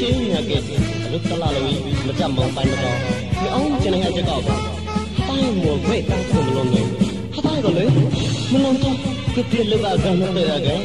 ချင်းညာကဲလုတလာလို့မကြမောင်ပိုင်တော့မအောင်ကျနေရကြတော့တိုင်းမောခွေတောင်းဆိုမလို့နေဟာတိုင်းတော့လေမလုံးတော့ကပြလကကမတဲ့ရကဲ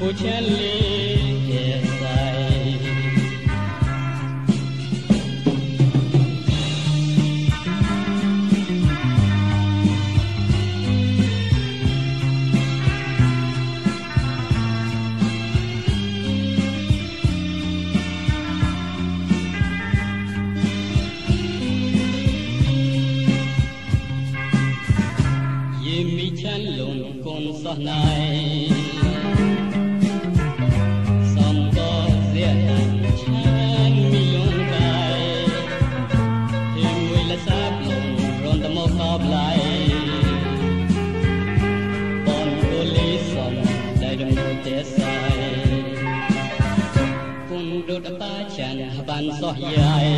ကိုချမ်းလေး صح يا عين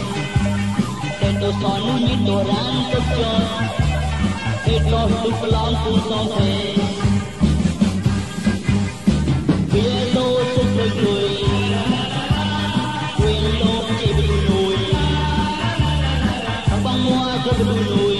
તો સોનુજી ડોરાન કચ્ચો એટલો સુપલામ પૂસો છે પેલો સુપલો જોઈ પેલો ચેબલું જોઈ પંગવા ચબલું જોઈ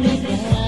me you.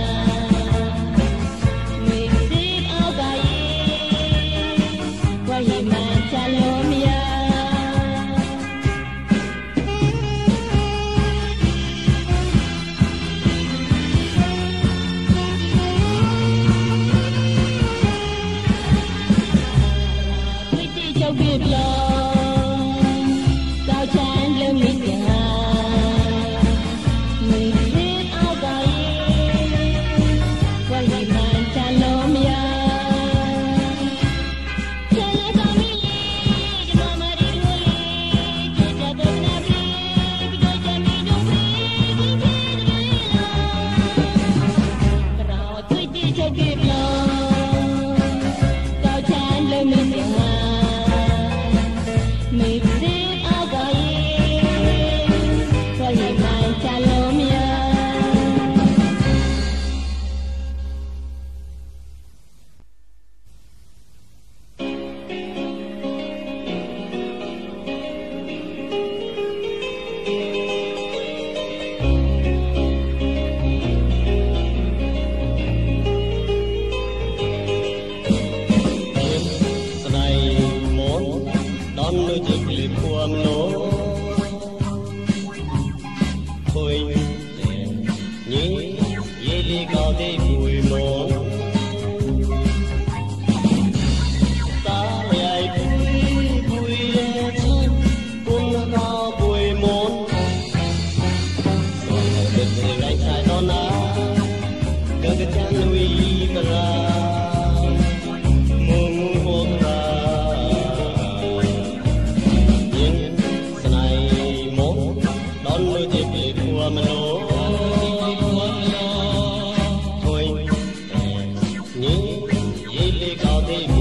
အ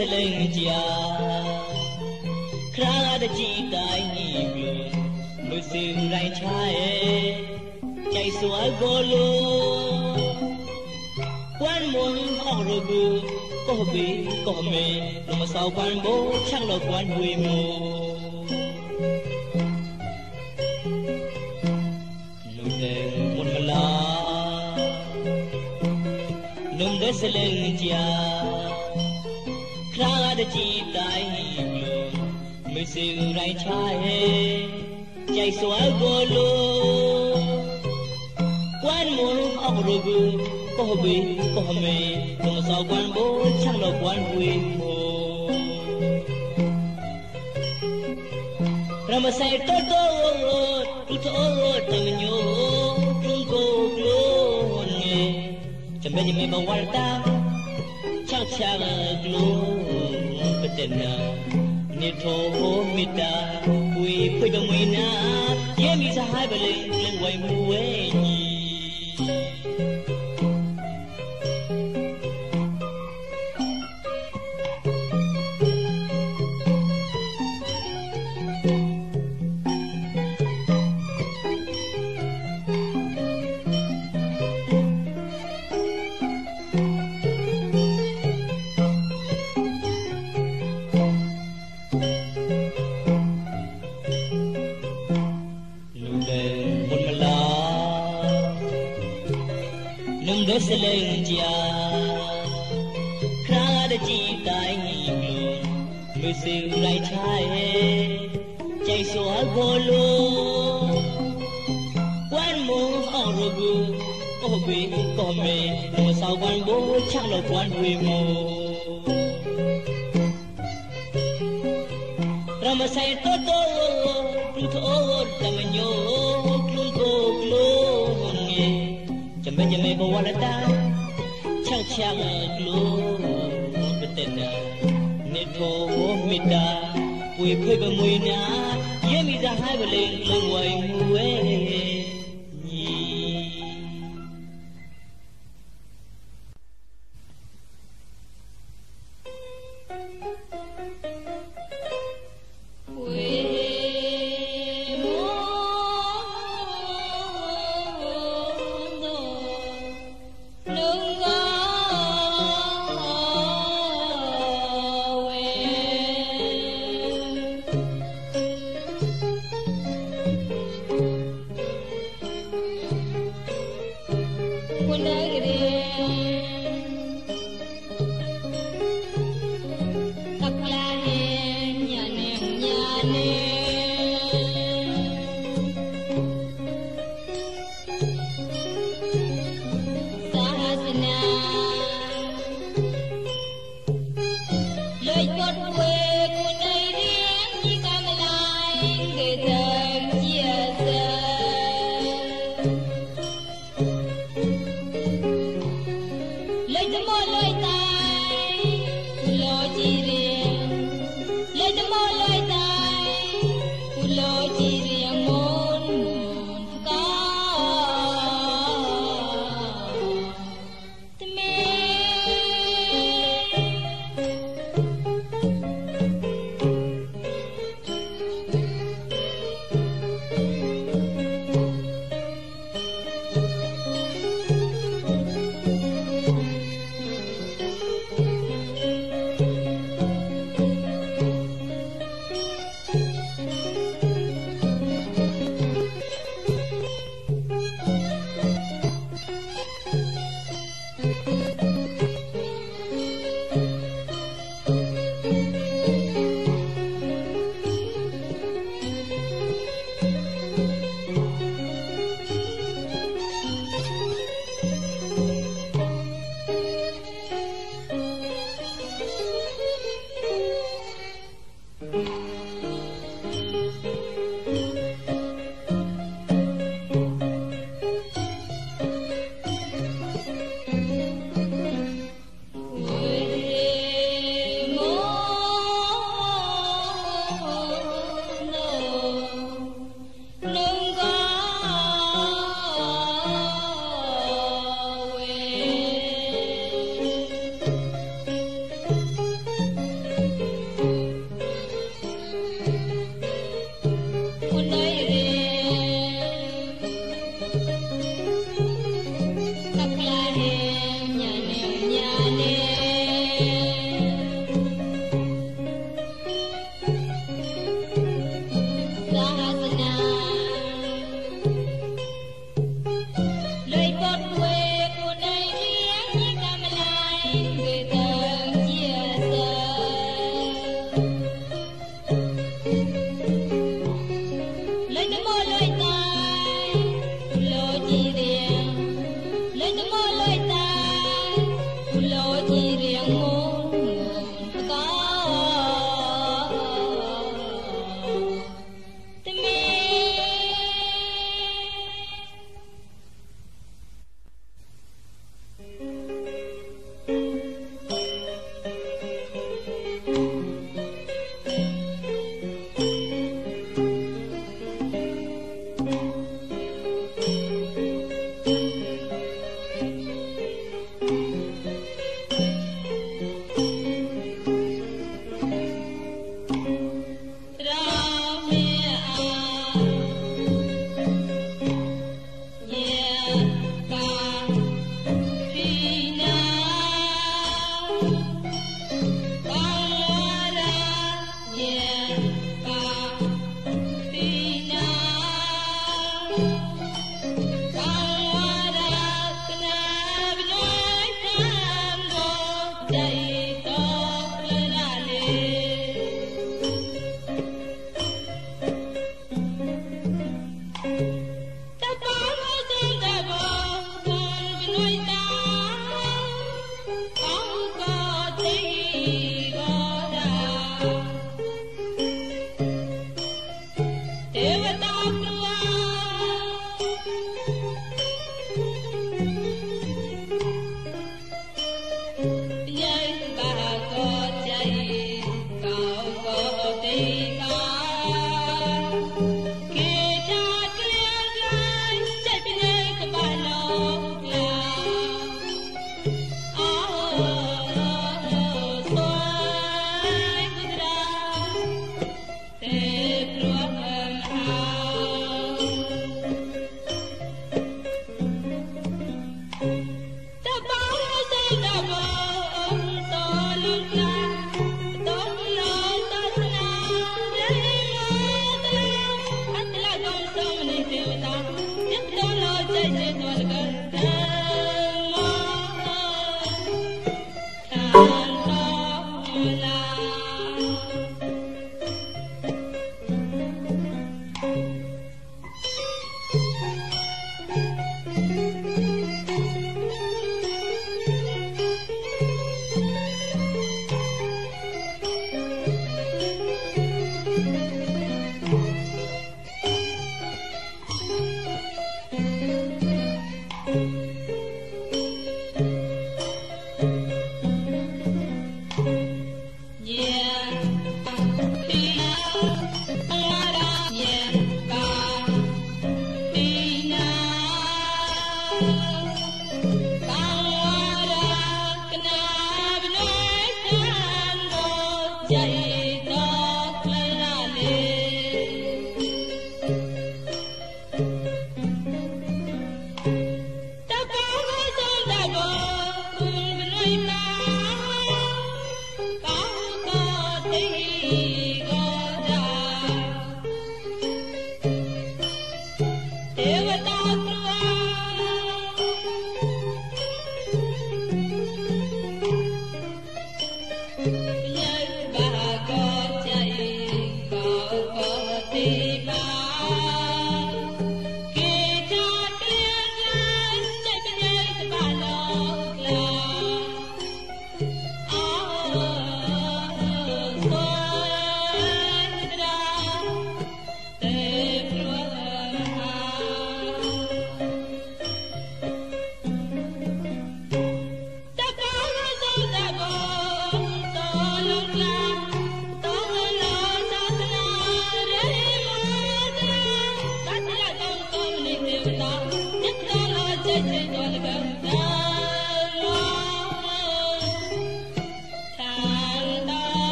စလိန်ကြာခရာတကြည်တိုင်းဤပြုမစင်တိုင်းချရဲ့ကြိုက်စွာကိုလိုကွမ်းမွန်ဟောရကူကိုဘီကိုမေနမဆောက်ကွမ်းဘောချောက်တော့ကွမ်းဝေမိုလူတဲ့မွန်မလာနုံ တဲ့စလိန်ကြာခရာတကြည်တိုင်းမစင်တိုင်းချရဲ့ကြိုက်စွာကိုလိုကွမ်းမွန်ဟောရကူကိုဘီကိုမေနမဆောက်ကွမ်းဘောချောက်တော့ကွမ်းဝေမို Ramasai toto tuto tamanyo tungko glone Jambe jame bawalta chak chak glo patena ni tho mita pui pui ba mui na ye mi sa hai ba le le wai mu we ni လူ တကြည်တိုင်းမျိုးမစင်လိုက်ချရဲ့ကြိုက်စွာကိုလိုကွမ်းမအောင်ရကူကိုဘီကိုမေမဆောက်ကွမ်းဘောချလောက်ကွမ်းတွေမို့ Ramasai toto pluto tamanyo klungo klonge Jambe jambe bawalata chang chang klo betena Nitho mita pui pui ba mui na ye mi za hai ba le lung wai mu we ni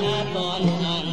Lord,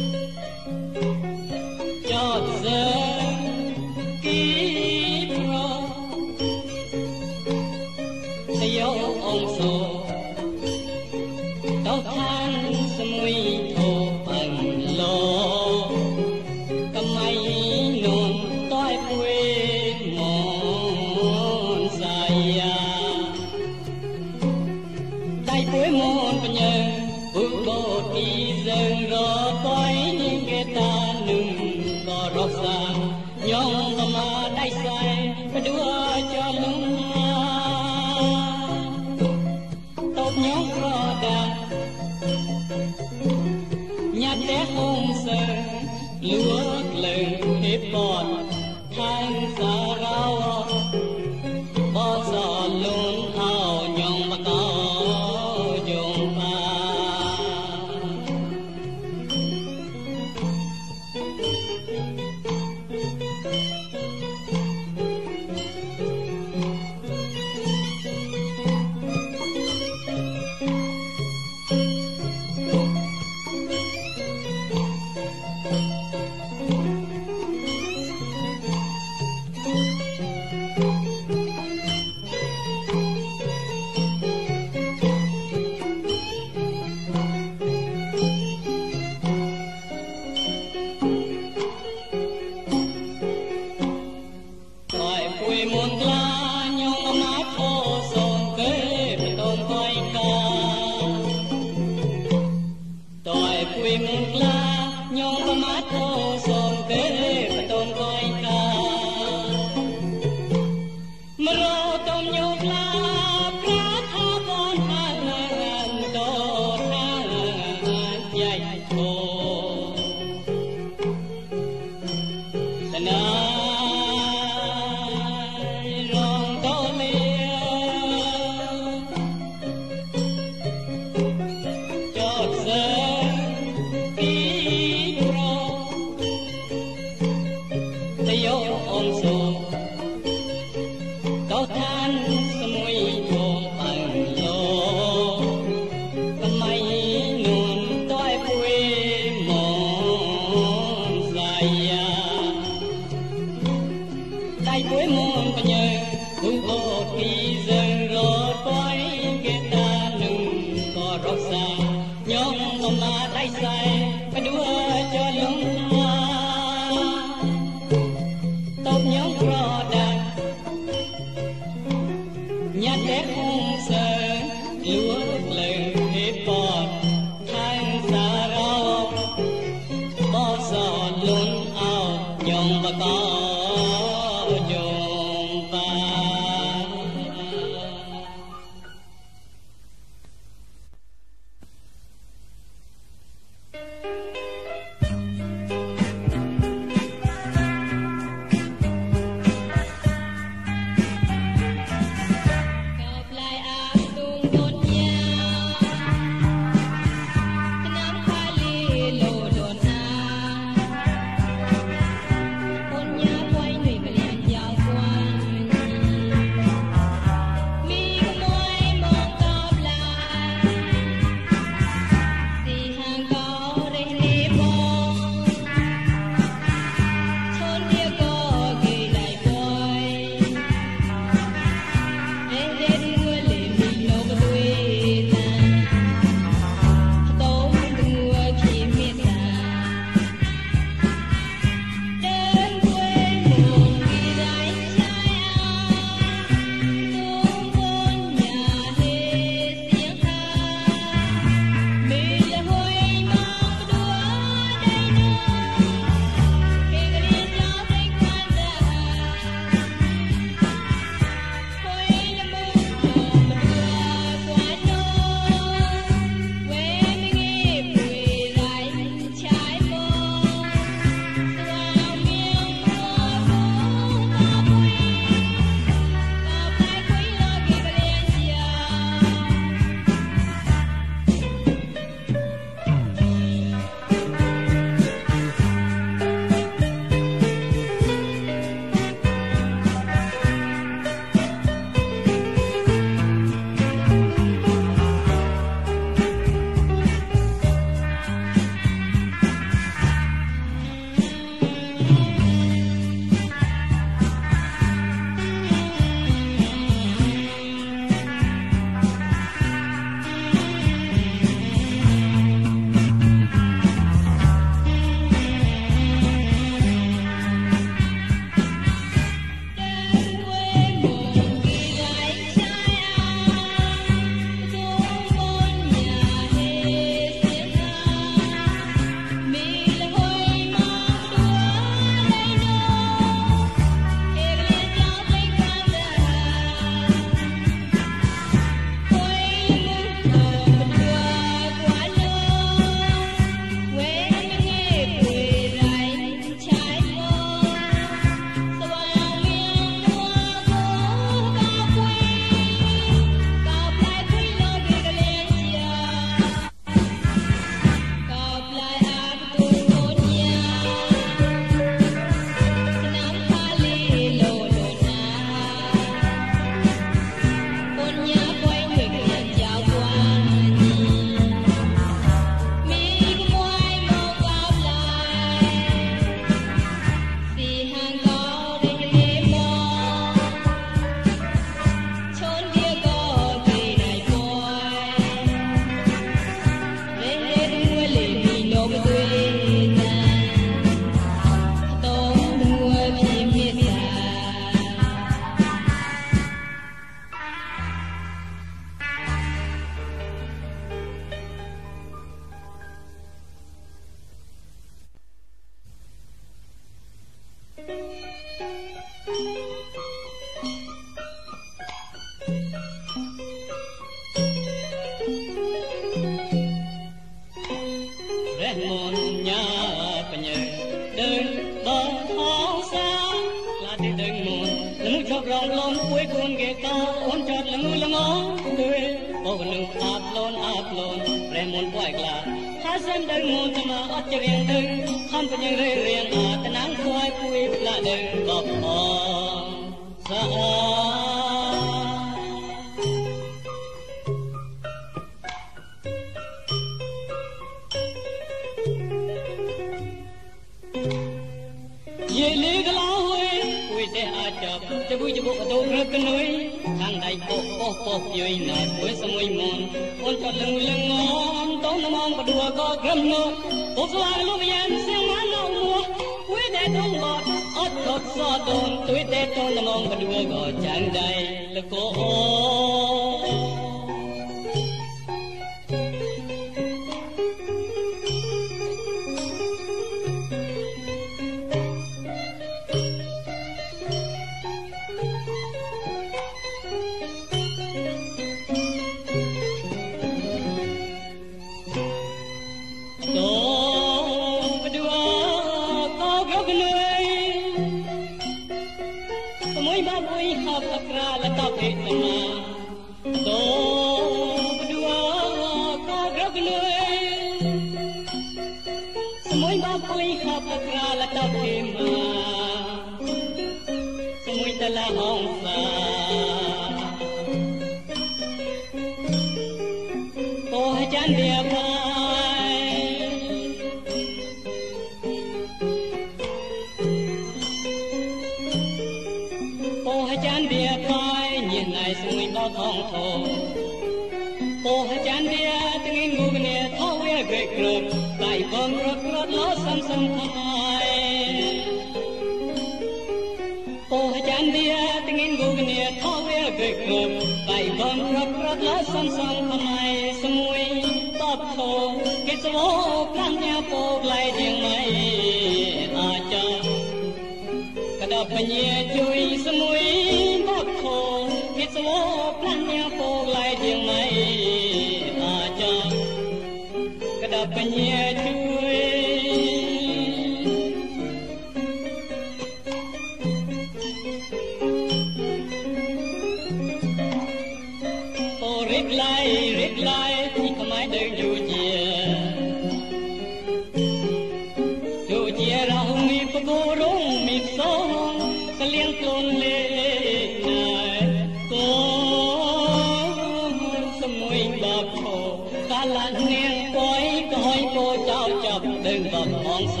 红烧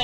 ง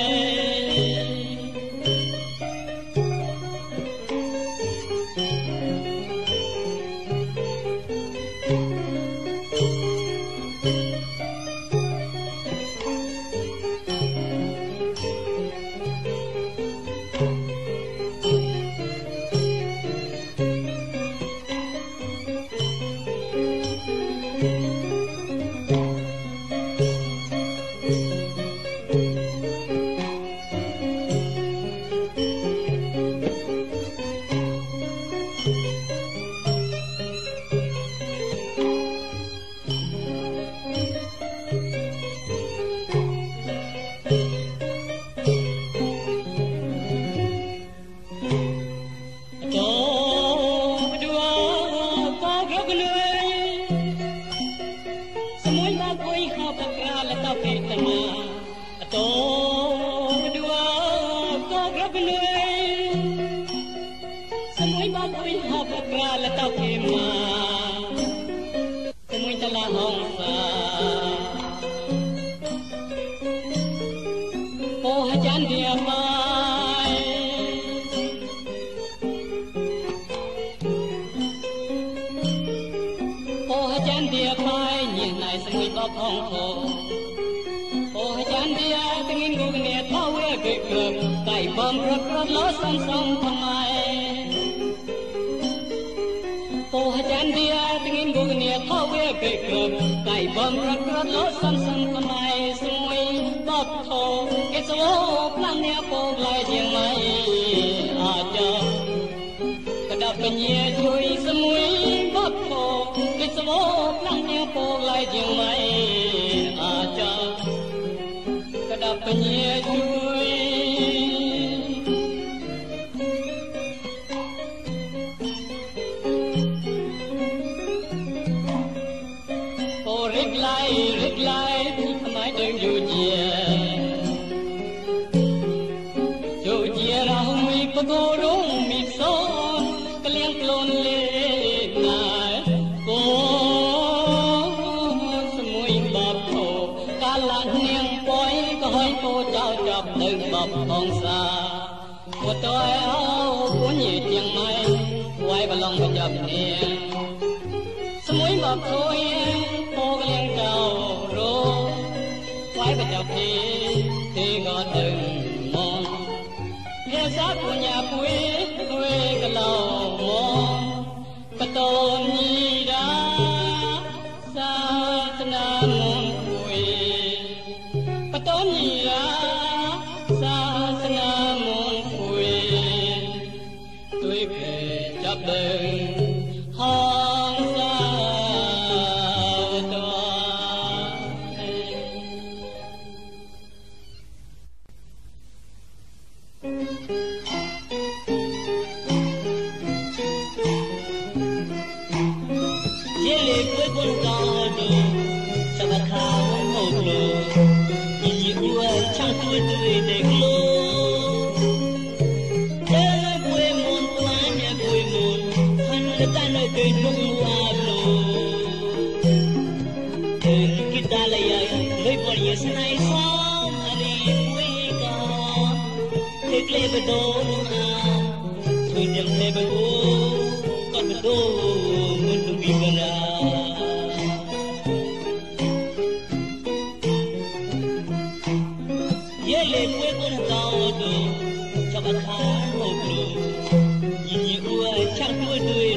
抢对对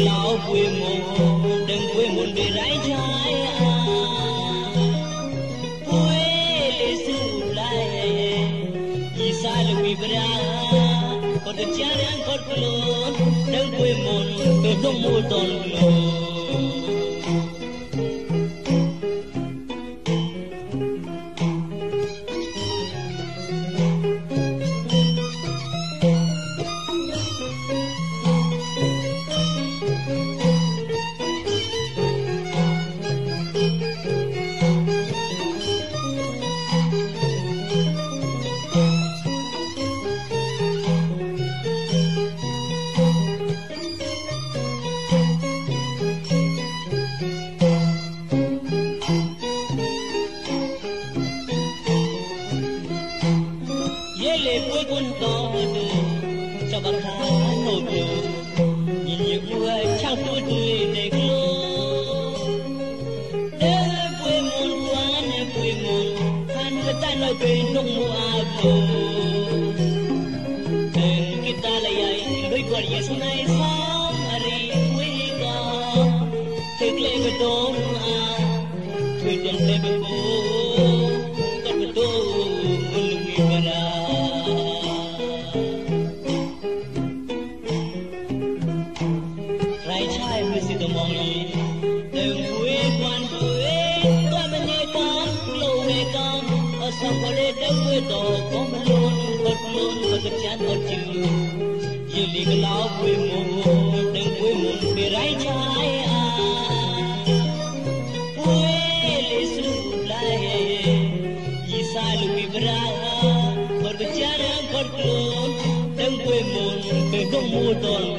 lau quê mồ đừng quê muốn để lại trái quê lê sư lại đi xa lưu bị bra còn được cha đang còn luôn đừng quê muốn để không mua tồn luôn puto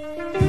Thank you.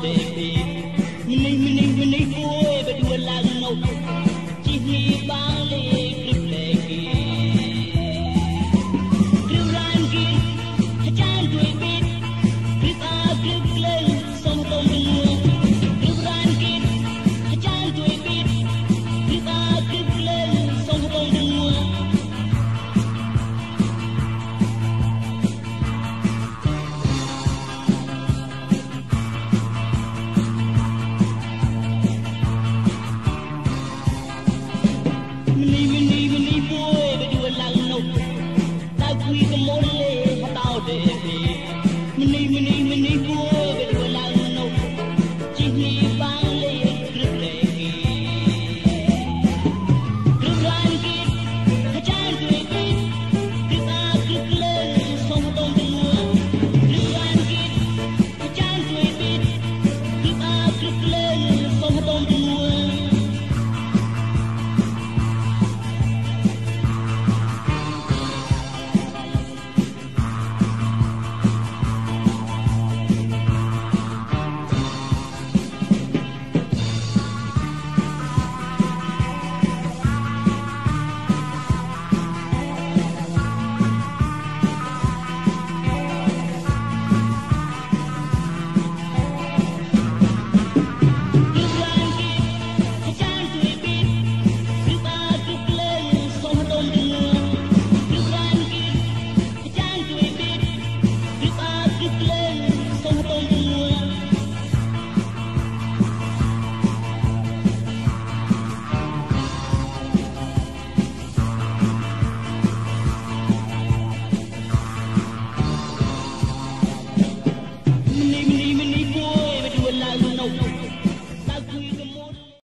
baby